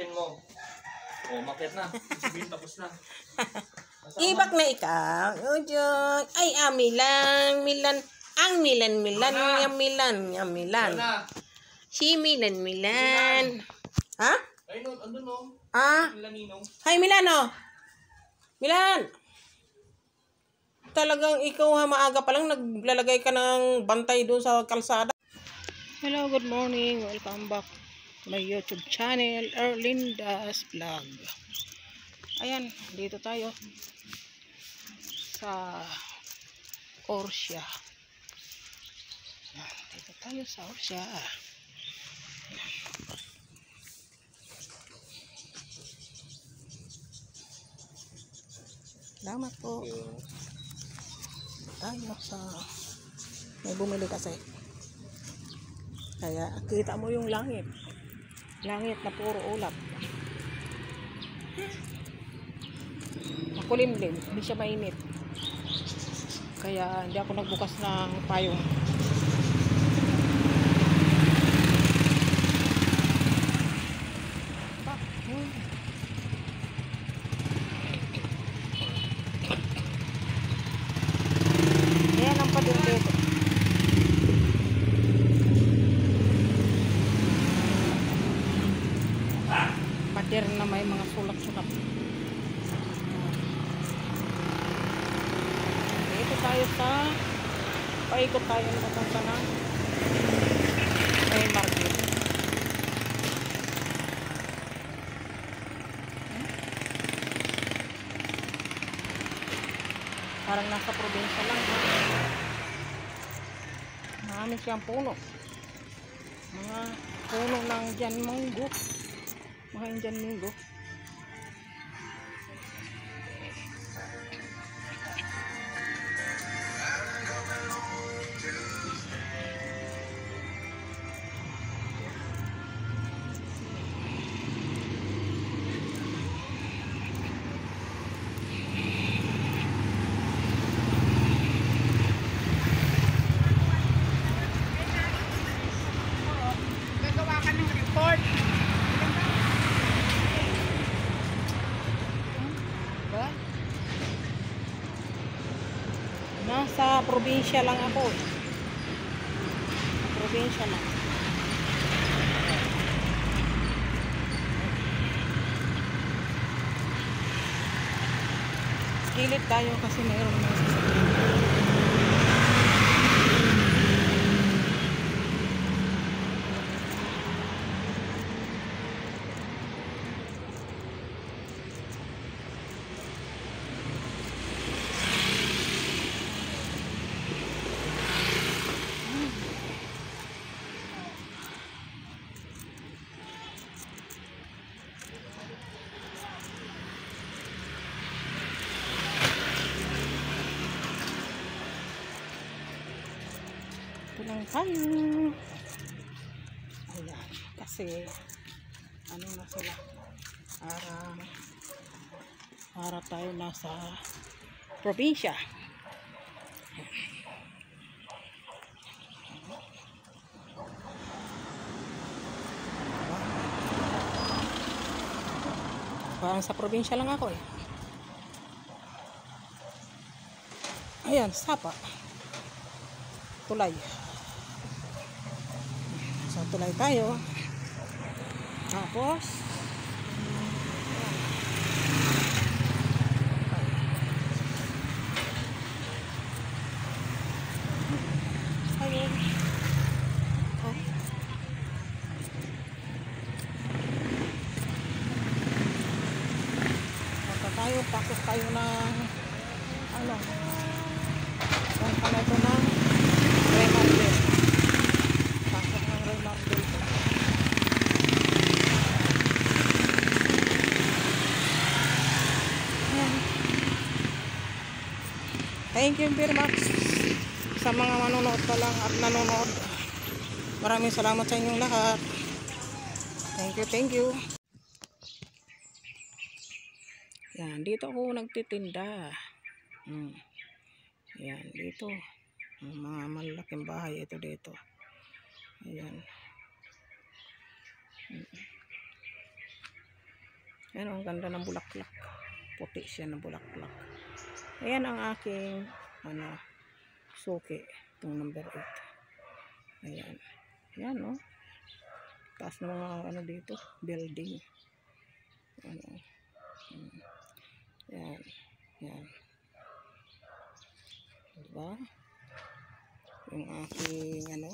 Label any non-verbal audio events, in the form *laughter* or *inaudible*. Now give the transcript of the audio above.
akyatin mo. O, makit na. Sabihin, tapos na. *laughs* Ibak na ikaw. Ujoy. Ay, ah, Milan. Milan. Ang Milan, Milan. Wala. Yung Milan. Yung Milan. Ano? Si Milan, Milan. Ha? Ay, no, andun no. Ah? Ang laninong. Hi, Milano. Milan. Talagang ikaw ha, maaga pa lang naglalagay ka ng bantay doon sa kalsada. Hello, good morning. Welcome back my YouTube channel, Erlinda's Vlog. Ayan, dito tayo sa Orsia. Ayan, Dito tayo sa Orsia. Salamat po. Tayo sa may bumili kasi. Kaya kita mo yung langit. Langit na puro ulap. Makulimlim, hindi siya mainit. Kaya hindi ako nagbukas ng payong. Ayan ang dito. Pader na may mga sulak-sulak. Dito tayo sa paikot tayo na papunta ng may market. Parang nasa probinsya lang. Ha? Marami siyang puno. Mga puno ng dyan munggo. Mga Indian munggo. Nasa probinsya lang ako. eh. Probinsya lang. Gilid tayo kasi mayroon na Ito lang tayo. Ayan. Kasi, ano na sila. Para, para tayo nasa probinsya. Parang sa probinsya lang ako eh. Ayan, sapa tulay. Sa tulay tayo. Tapos, ayun. Oh. Punta tayo, pasok tayo ng ano, ang pala ito ng Remardel. Pasok ng Remardel ko. Ayan. Thank you very much sa mga manonood pa lang at nanonood. Maraming salamat sa inyong lahat. Thank you, thank you. Yan, dito ako nagtitinda. Hmm. Yan, dito. Mga malalaking bahay ito dito. Ayan. Mm. Ayan, ang ganda ng bulaklak. Puti siya ng bulaklak. Ayan ang aking, ano, suki. Itong number 8. Ayan. Ayan, no? Taas ng mga, ano dito, building. Ano. Hmm. Ayan. Ayan. Diba? Yung aking, ano,